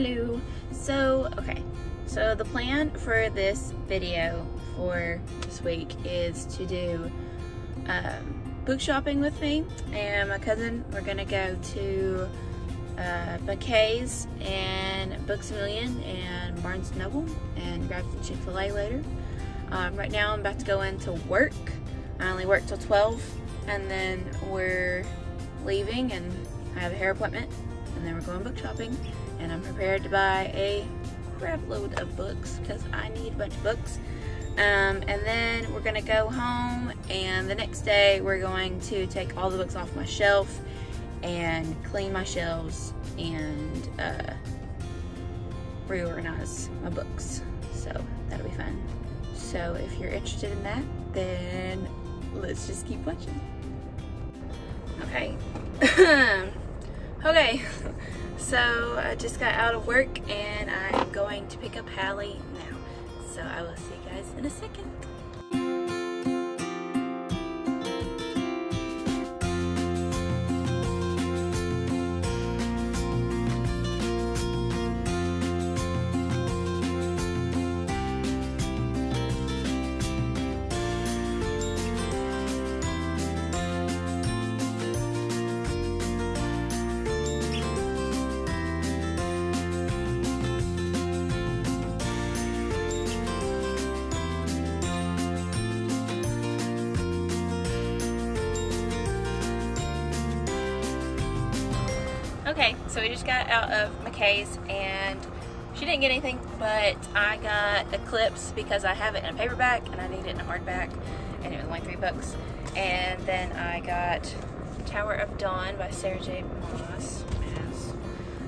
Hello. So, okay. So the plan for this video for this week is to do um, book shopping with me and my cousin. We're gonna go to uh, McKay's and Books A Million and Barnes & Noble and grab some Chick-fil-A later. Um, right now I'm about to go into work. I only work till 12 and then we're leaving and I have a hair appointment and then we're going book shopping and I'm prepared to buy a crap load of books because I need a bunch of books. Um, and then we're gonna go home and the next day we're going to take all the books off my shelf and clean my shelves and uh, reorganize my books. So that'll be fun. So if you're interested in that, then let's just keep watching. Okay. okay. So I just got out of work and I'm going to pick up Hallie now. So I will see you guys in a second. So we just got out of McKay's and she didn't get anything, but I got Eclipse because I have it in a paperback and I need it in a hardback and it was only three bucks. And then I got Tower of Dawn by Sarah J. Maas,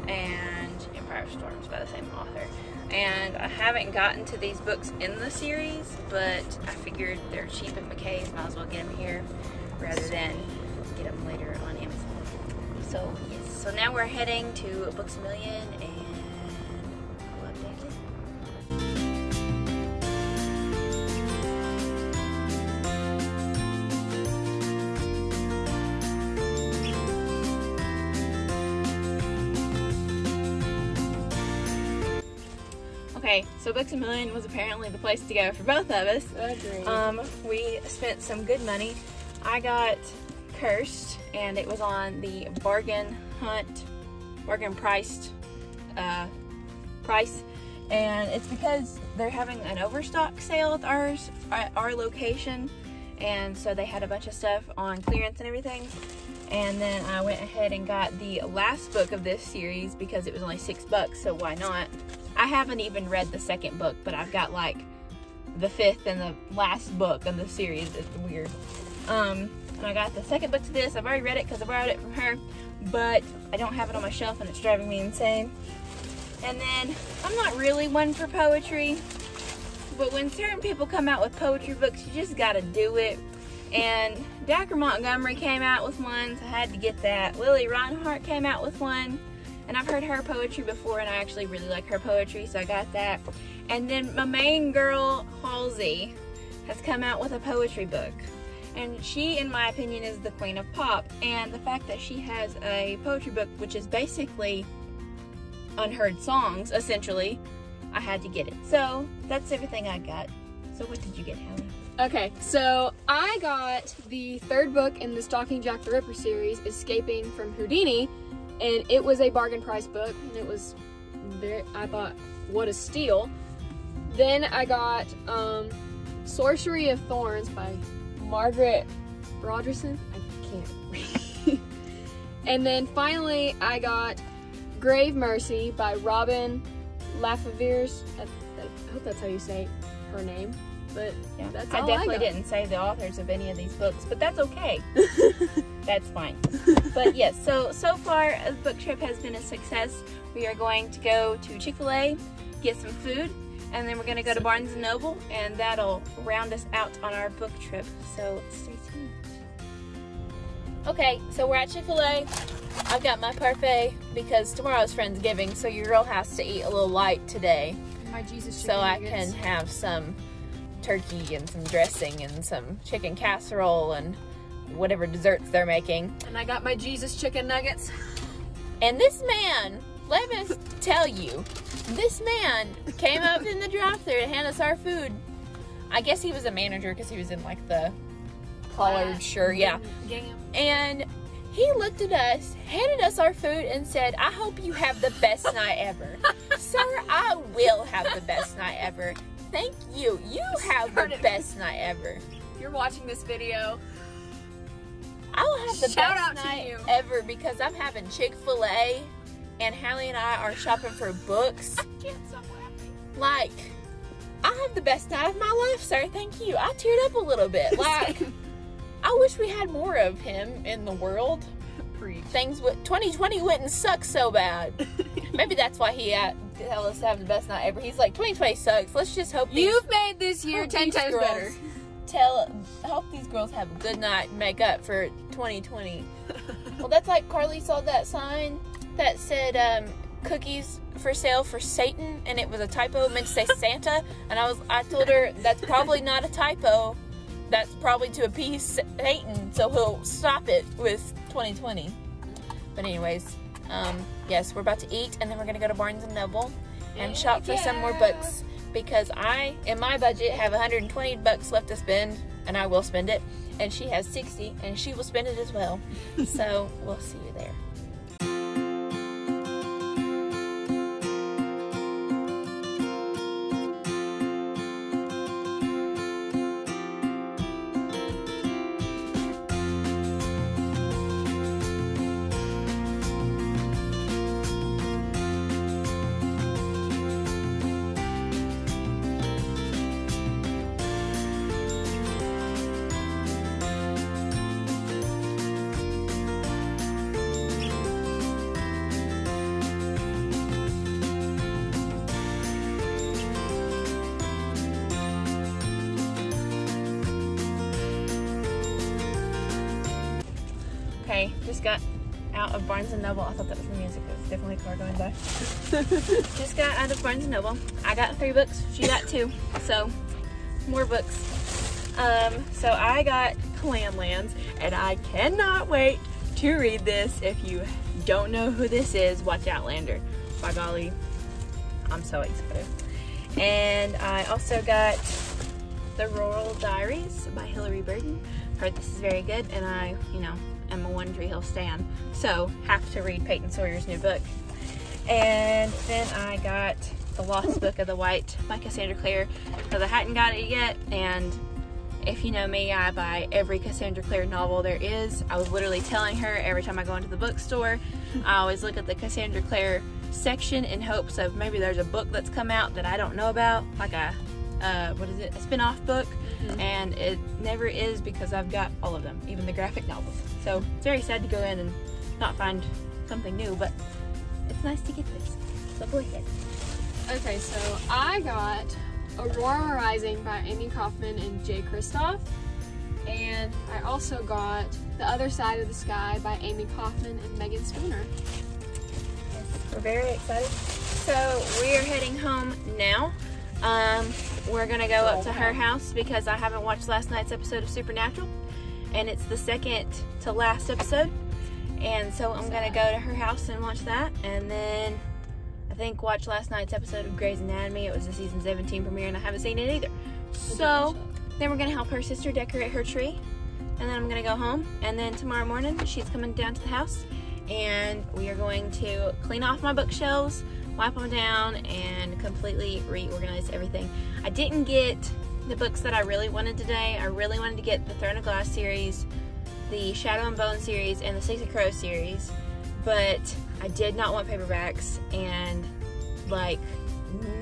and Empire of Storms by the same author. And I haven't gotten to these books in the series, but I figured they're cheap at McKay's, might as well get them here rather than get them later on Amazon. So yes, so now we're heading to Books A Million and. Okay, so Books A Million was apparently the place to go for both of us. Agreed. Um, we spent some good money. I got Cursed, and it was on the bargain hunt, bargain priced uh, price. And it's because they're having an overstock sale at ours, at our location, and so they had a bunch of stuff on clearance and everything. And then I went ahead and got the last book of this series because it was only six bucks, so why not? I haven't even read the second book, but I've got like the fifth and the last book in the series. It's weird. Um, and I got the second book to this. I've already read it because I borrowed it from her, but I don't have it on my shelf and it's driving me insane. And then I'm not really one for poetry, but when certain people come out with poetry books, you just gotta do it. And Dacre Montgomery came out with one, so I had to get that. Lili Reinhart came out with one, and I've heard her poetry before, and I actually really like her poetry, so I got that. And then my main girl, Halsey, has come out with a poetry book. And she, in my opinion, is the queen of pop. And the fact that she has a poetry book, which is basically unheard songs, essentially, I had to get it. So that's everything I got. So what did you get, Hallie? Okay, so I got the third book in the Stalking Jack the Ripper series, Escaping from Houdini, and it was a bargain price book, and it was very, I thought, what a steal. Then I got um, Sorcery of Thorns by Margaret Rogerson. I can't read. and then finally, I got Grave Mercy by Robin LaFevers. I, I hope that's how you say her name. But Yeah, that's I definitely I didn't say the authors of any of these books, but that's okay. that's fine. But yes, so so far the book trip has been a success. We are going to go to Chick-fil-A, get some food, and then we're going to go to Barnes & Noble, and that'll round us out on our book trip. So stay tuned. Okay, so we're at Chick-fil-A. I've got my parfait because tomorrow's Friendsgiving, so your girl has to eat a little light today My Jesus so I nuggets. can have some turkey and some dressing and some chicken casserole and whatever desserts they're making. And I got my Jesus chicken nuggets. And this man let me tell you, this man came up in the drive-thru to hand us our food. I guess he was a manager because he was in like the collared shirt, yeah. And he looked at us, handed us our food, and said, I hope you have the best night ever. Sir, I will have the best night ever. Thank you. You have the best night ever. If you're watching this video, I will have the Shout best night ever because I'm having Chick fil A and Hallie and I are shopping for books. I can't stop laughing. Like, I have the best night of my life, sir. Thank you. I teared up a little bit. Like, I wish we had more of him in the world. Preach. Things would 2020 wouldn't suck so bad. Maybe that's why he uh, tell us to have the best night ever. He's like 2020 sucks. Let's just hope these, You've made this year ten times girls better. Tell hope these girls have a good night and make up for 2020. well, that's like Carly saw that sign that said um, cookies for sale for Satan, and it was a typo meant to say Santa. And I was I told her that's probably not a typo. That's probably to appease Satan, so he'll stop it with 2020. But anyways, um, yes, we're about to eat, and then we're gonna go to Barnes and Noble and shop for some more books because I, in my budget, have 120 bucks left to spend, and I will spend it. And she has 60, and she will spend it as well. so we'll see you there. Just got out of Barnes and Noble. I thought that was the music. It was definitely a car going by. just got out of Barnes and Noble. I got three books. She got two. So, more books. Um, so I got Clanlands, and I cannot wait to read this. If you don't know who this is, watch Outlander. By golly, I'm so excited. And I also got The Rural Diaries by Hilarie Burton. Heard this is very good, and I, you know, am a One Tree Hill stan, so have to read Peyton Sawyer's new book. And then I got The Lost Book of the White by Cassandra Clare, because I hadn't got it yet, and if you know me, I buy every Cassandra Clare novel there is. I was literally telling her every time I go into the bookstore, I always look at the Cassandra Clare section in hopes of maybe there's a book that's come out that I don't know about, like a uh, what is it, a spin-off book, and it never is because I've got all of them, even the graphic novels. So it's very sad to go in and not find something new, but it's nice to get this. So go ahead. Okay, so I got Aurora Rising by Amie Kaufman and Jay Kristoff. And I also got The Other Side of the Sky by Amie Kaufman and Meagan Spooner. We're very excited. So we are heading home now. Um, we're gonna go up to her house because I haven't watched last night's episode of Supernatural, and it's the second to last episode. And so I'm gonna go to her house and watch that, and then I think watch last night's episode of Grey's Anatomy. It was the season 17 premiere, and I haven't seen it either. So then we're gonna help her sister decorate her tree, and then I'm gonna go home. And then tomorrow morning she's coming down to the house, and we are going to clean off my bookshelves, wipe them down, and completely reorganize everything. I didn't get the books that I really wanted today. I really wanted to get the Throne of Glass series, the Shadow and Bone series, and the Six of Crows series, but I did not want paperbacks, and like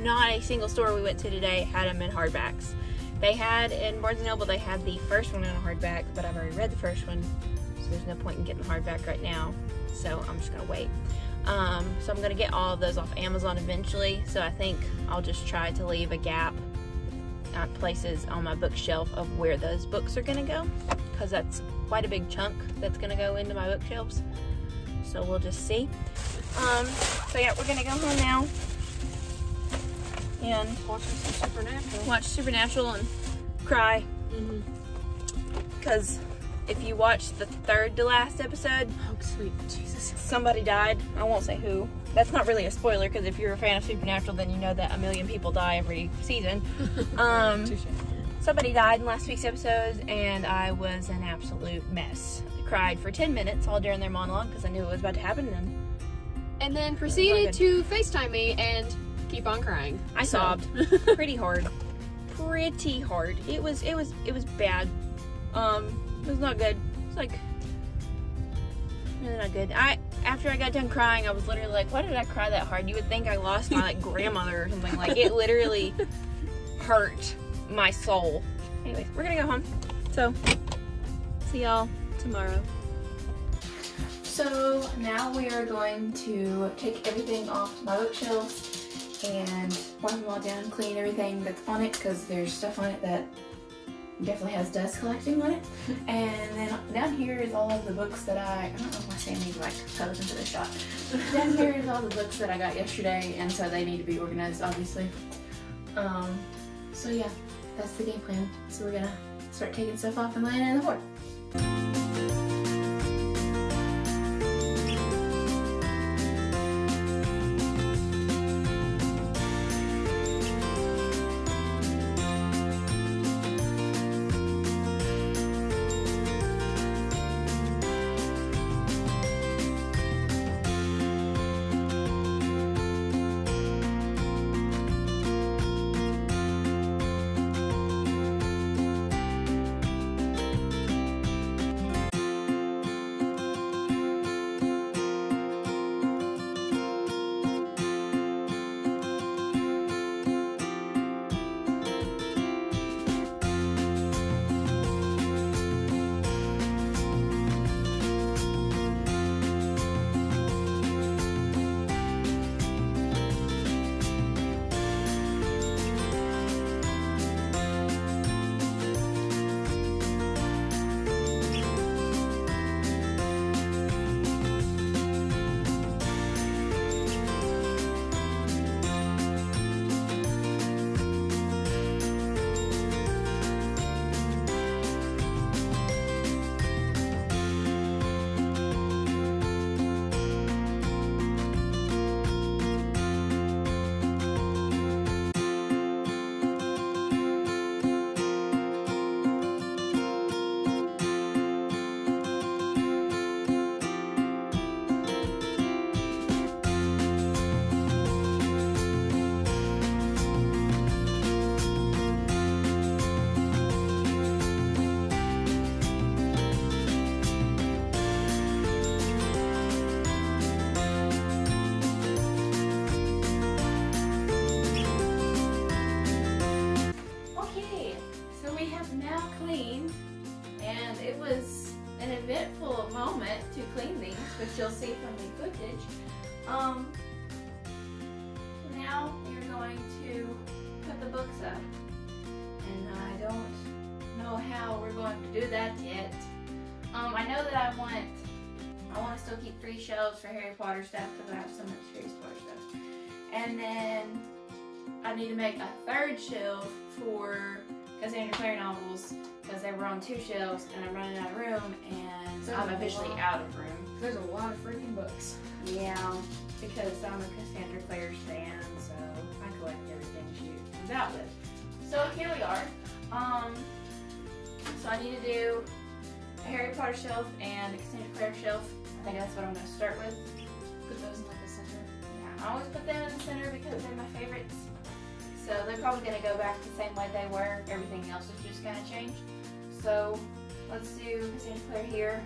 not a single store we went to today had them in hardbacks. They had in Barnes & Noble, they had the first one in a hardback, but I've already read the first one, so there's no point in getting the hardback right now. So I'm just gonna wait. Um, so I'm gonna get all of those off Amazon eventually. So I think I'll just try to leave a gap at places on my bookshelf of where those books are gonna go, because that's quite a big chunk that's gonna go into my bookshelves. So we'll just see. Um, so yeah, we're gonna go home now and some Supernatural. watch Supernatural and cry because if you watched the third to last episode, Oh, sweet Jesus. somebody died. I won't say who. That's not really a spoiler because if you're a fan of Supernatural, then you know that a million people die every season. Um, somebody died in last week's episode, and I was an absolute mess. I cried for 10 minutes all during their monologue because I knew it was about to happen, and And then proceeded to FaceTime me and keep on crying. I So- sobbed pretty hard. Pretty hard. It was it was it was bad. Um, it was not good. It's like really not good. I after I got done crying, I was literally like, "Why did I cry that hard?" You would think I lost my like grandmother or something. Like it literally hurt my soul. Anyways, we're gonna go home. So see y'all tomorrow. So now we are going to take everything off my bookshelves and wipe them all down, clean everything that's on it because there's stuff on it that definitely has dust collecting on it. And then down here is all of the books that I, I don't know if my stand needs like pose into the shot. down here is all the books that I got yesterday and so they need to be organized obviously. Um, so yeah, that's the game plan. So we're gonna start taking stuff off and laying it on the board. We have now cleaned, and it was an eventful moment to clean these, which you'll see from the footage. Um, now we're going to put the books up, and I don't know how we're going to do that yet. Um, I know that I want, I want to still keep three shelves for Harry Potter stuff because I have so much Harry Potter stuff, and then I need to make a third shelf for Cassandra Clare novels because they were on two shelves and I'm running out of room and So I'm officially long. out of room. There's a lot of freaking books. Yeah, because I'm a Cassandra Clare fan, so I collect everything she comes out with. So here we are. Um, so I need to do a Harry Potter shelf and a Cassandra Clare shelf. I think that's what I'm going to start with. Put those in like the center. Yeah, I always put them in the center because they're my favorites. So they're probably going to go back the same way they were. Everything else is just going to change. So let's do Cassandra Clare here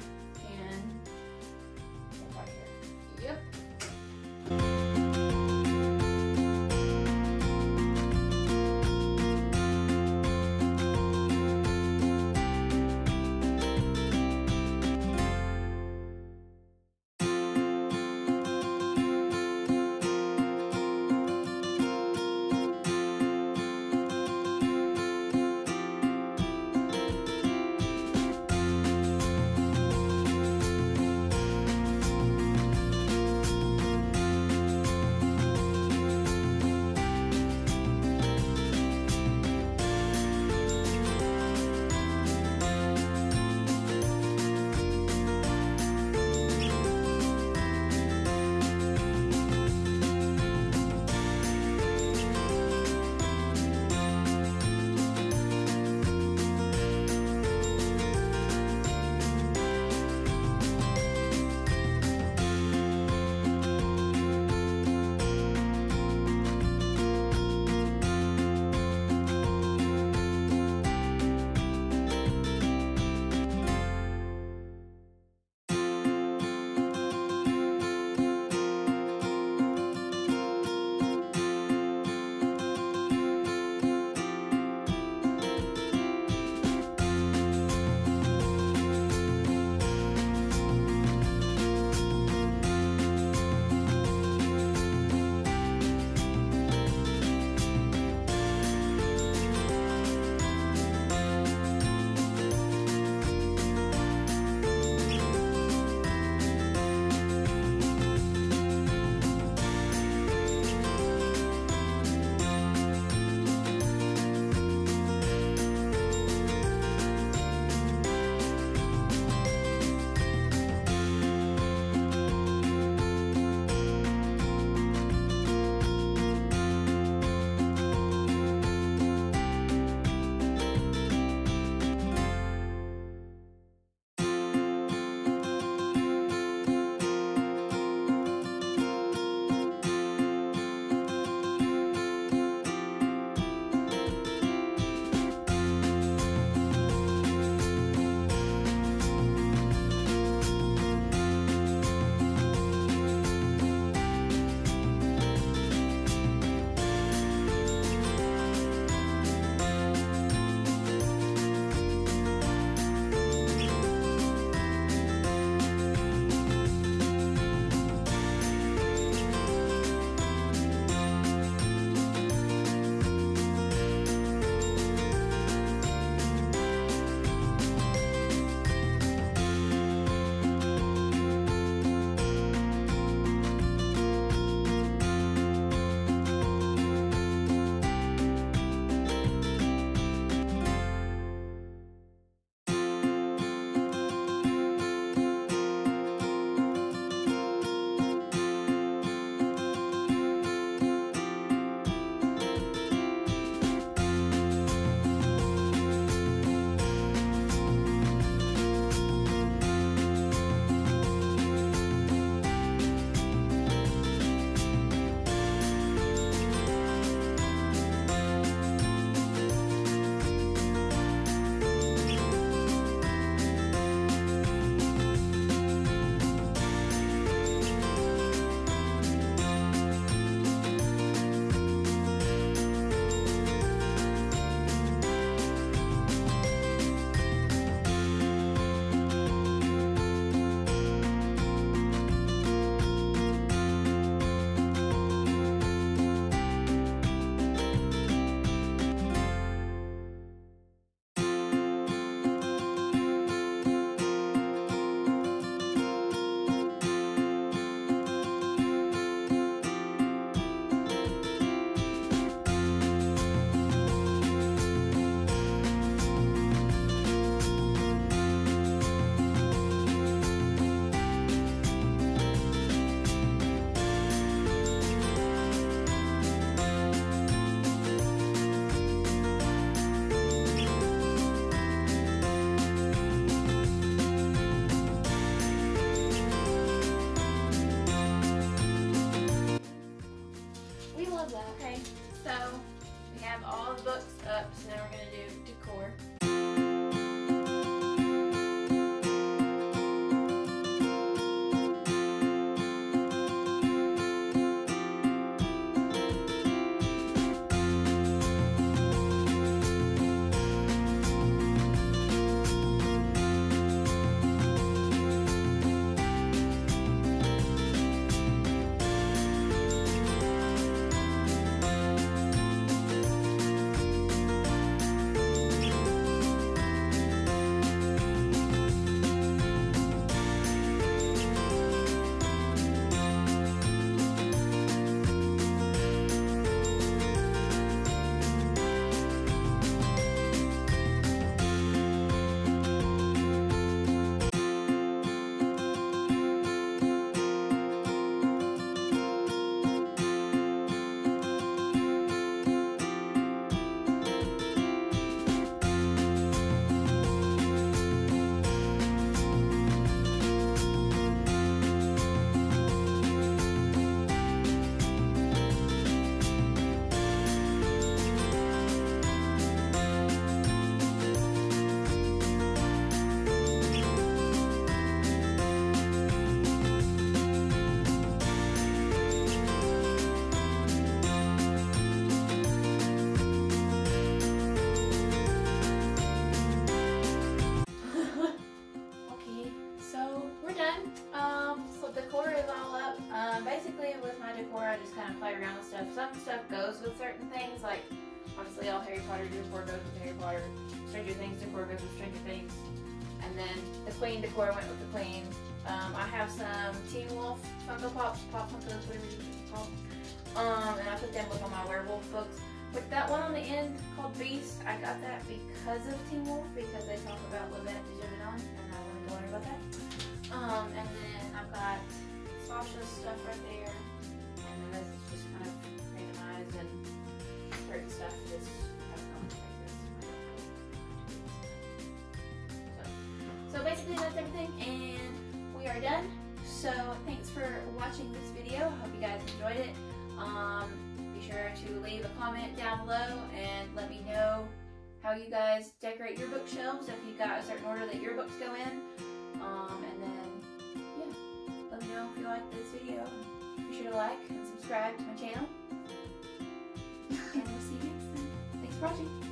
Some stuff goes with certain things, like obviously all Harry Potter decor goes with Harry Potter. Stranger Things decor goes with Stranger Things. And then the Queen decor went with the Queen. Um, I have some Teen Wolf Funko Pops, Pop Funkos, whatever you call. Um, and I put them with all my werewolf books. With that one on the end called Beast, I got that because of Teen Wolf, because they talk about Levant Digivinon, and I want to go learn about that. Um, and then I've got Sasha's stuff right there, and then this is just certain stuff. So, so basically that's everything, and we are done. So thanks for watching this video. I hope you guys enjoyed it. Um, be sure to leave a comment down below and let me know how you guys decorate your bookshelves, if you got a certain order that your books go in. Um, and then, yeah, let me know if you like this video. Be sure to like and subscribe to my channel. Watching.